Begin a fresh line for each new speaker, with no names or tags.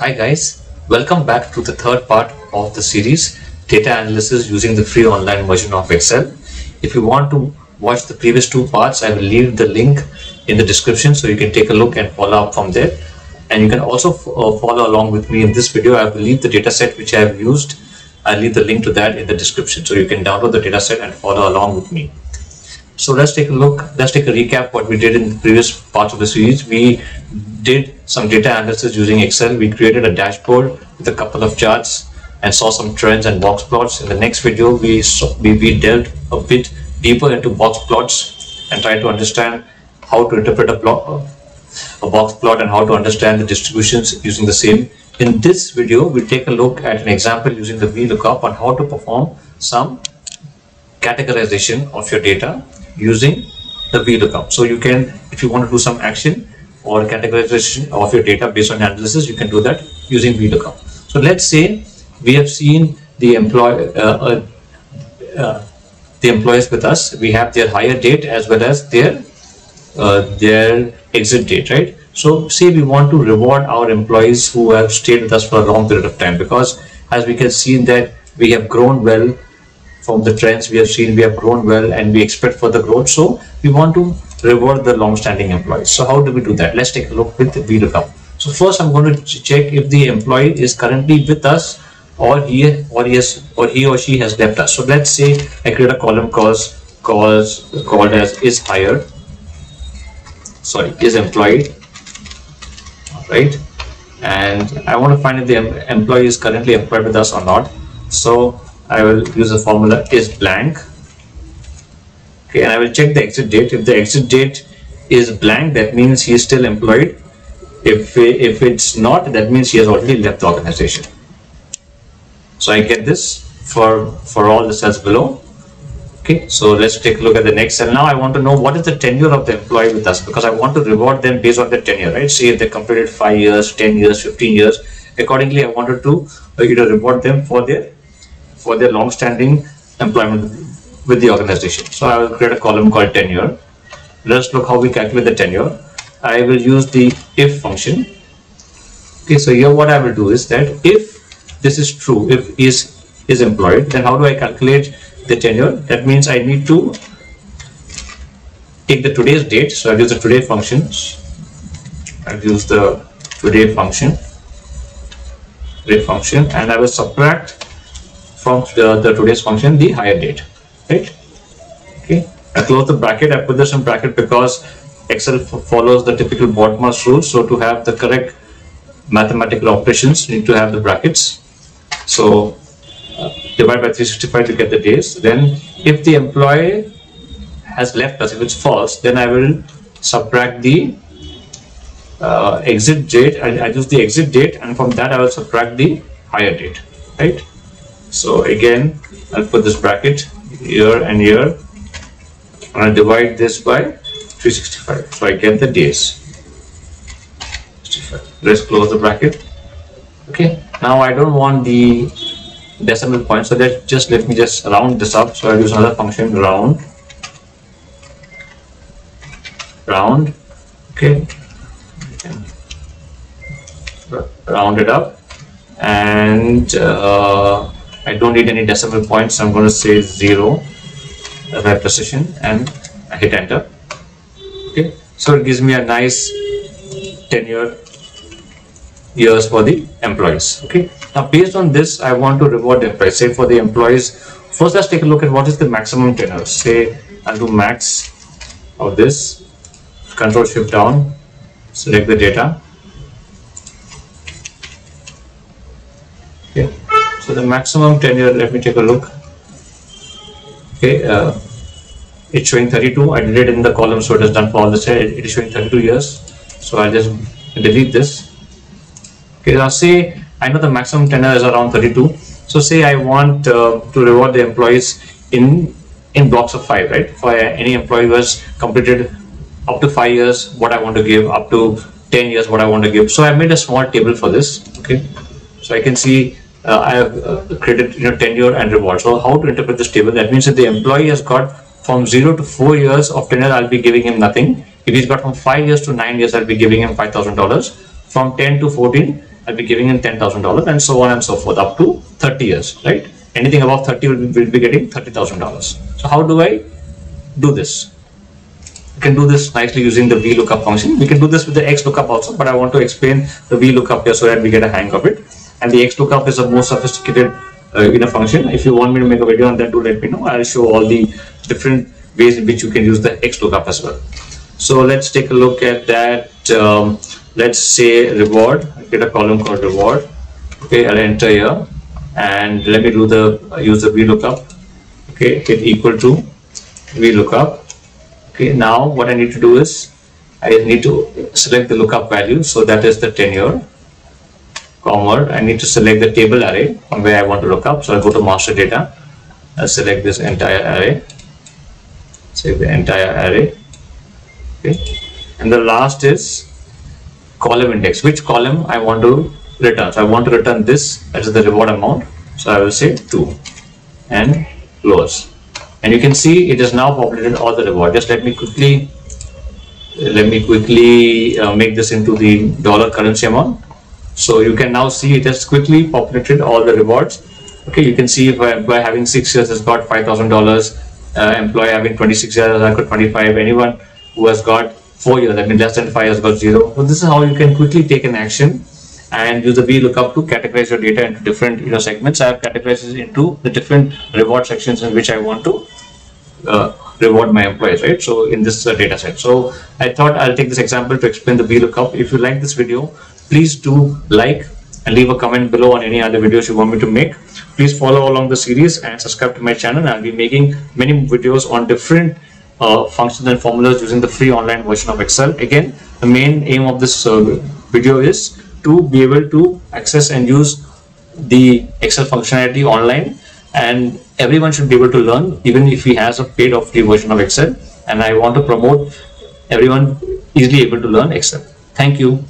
Hi guys, welcome back to the third part of the series Data Analysis using the free online version of Excel. If you want to watch the previous two parts, I will leave the link in the description so you can take a look and follow up from there. And you can also uh, follow along with me in this video. I will leave the dataset which I have used. I'll leave the link to that in the description so you can download the dataset and follow along with me. So let's take a look, let's take a recap what we did in the previous parts of the series. We did some data analysis using Excel. We created a dashboard with a couple of charts and saw some trends and box plots. In the next video, we, we, we delved a bit deeper into box plots and tried to understand how to interpret a, plot, a box plot and how to understand the distributions using the same. In this video, we'll take a look at an example using the VLOOKUP on how to perform some categorization of your data using the VLOOKUP. So you can, if you want to do some action or categorization of your data based on analysis, you can do that using VLOOKUP. So let's say we have seen the employee, uh, uh, uh, the employees with us. We have their hire date as well as their uh, their exit date, right? So say we want to reward our employees who have stayed with us for a long period of time because as we can see that we have grown well from the trends we have seen, we have grown well and we expect further growth. So we want to reward the long-standing employees. So how do we do that? Let's take a look with VLOOKUP. So first I'm going to check if the employee is currently with us or he or he has or he or she has left us. So let's say I create a column calls called as is hired. Sorry, is employed. Right. And I want to find if the employee is currently employed with us or not. So I will use the formula is blank. Okay, and I will check the exit date. If the exit date is blank, that means he is still employed. If, if it's not, that means he has already left the organization. So I get this for, for all the cells below. Okay, so let's take a look at the next cell. Now I want to know what is the tenure of the employee with us because I want to reward them based on their tenure, right? See if they completed 5 years, 10 years, 15 years. Accordingly, I wanted to uh, you know, reward them for their for their long-standing employment with the organization. So I will create a column called tenure. Let's look how we calculate the tenure. I will use the if function. Okay, so here what I will do is that if this is true, if is is employed, then how do I calculate the tenure? That means I need to take the today's date. So I'll use the today functions. I'll use the today function, today function, and I will subtract from the, the today's function the hire date, right? Okay, I close the bracket. I put this in bracket because Excel follows the typical BODMAS rule. So to have the correct mathematical operations, you need to have the brackets. So uh, divide by 365 to get the days. Then if the employee has left us, if it's false, then I will subtract the uh, exit date. I, I use the exit date and from that I will subtract the hire date, right? So again, I'll put this bracket here and here and I'll divide this by 365. So I get the days. Let's close the bracket. Okay, now I don't want the decimal point, so that just let me just round this up. So I'll use another function round. Round. Okay. Round it up and uh, I don't need any decimal points. I'm going to say zero uh, by precision and I hit enter. Okay, so it gives me a nice tenure years for the employees. Okay, now based on this, I want to reward the employees. Say for the employees, first let's take a look at what is the maximum tenure. Say I'll do max of this. Control Shift down, select the data. Okay so the maximum tenure, let me take a look. Okay, uh, it's showing 32. I did it in the column, so it is done for all the set. It is showing 32 years. So I'll just delete this. Okay, now say I know the maximum tenure is around 32. So say I want uh, to reward the employees in in blocks of five, right? For any employee who has completed up to five years, what I want to give, up to 10 years, what I want to give. So I made a small table for this. Okay, so I can see uh, I have uh, created you know tenure and reward. So how to interpret this table? That means that the employee has got from zero to four years of tenure, I'll be giving him nothing. If he's got from five years to nine years, I'll be giving him five thousand dollars. From ten to fourteen, I'll be giving him $10,000 and so on and so forth up to 30 years, right? Anything above 30 will be, will be getting $30,000. So how do I do this? You can do this nicely using the VLOOKUP function. We can do this with the XLOOKUP also, but I want to explain the VLOOKUP here so that we get a hang of it. And the XLOOKUP is a more sophisticated uh, function. If you want me to make a video on that, do let me know. I'll show all the different ways in which you can use the XLOOKUP as well. So let's take a look at that. Um, let's say reward, get a column called reward. Okay, I'll enter here and let me do the uh, use the VLOOKUP. Okay, hit equal to VLOOKUP okay now what I need to do is I need to select the lookup value so that is the tenure comma I need to select the table array from where I want to look up. So I go to master data I select this entire array save the entire array okay. And the last is column index. Which column I want to return? So I want to return this is the reward amount. So I will say 2 and close and you can see it has now populated all the reward. Just let me quickly let me quickly uh, make this into the dollar currency amount so you can now see it has quickly populated all the rewards okay you can see if I, by having six years has got five thousand uh, dollars employee having 26 years I got 25 anyone who has got four years I mean less than five has got zero so this is how you can quickly take an action and use the VLOOKUP to categorize your data into different you know segments. I have categorized it into the different reward sections in which I want to uh, reward my employees, right? So in this uh, data set. So I thought I'll take this example to explain the VLOOKUP. If you like this video, please do like and leave a comment below on any other videos you want me to make. Please follow along the series and subscribe to my channel. I'll be making many videos on different uh, functions and formulas using the free online version of Excel. Again, the main aim of this uh, video is to be able to access and use the Excel functionality online and everyone should be able to learn even if he has a paid or free version of Excel and I want to promote everyone easily able to learn Excel. Thank you.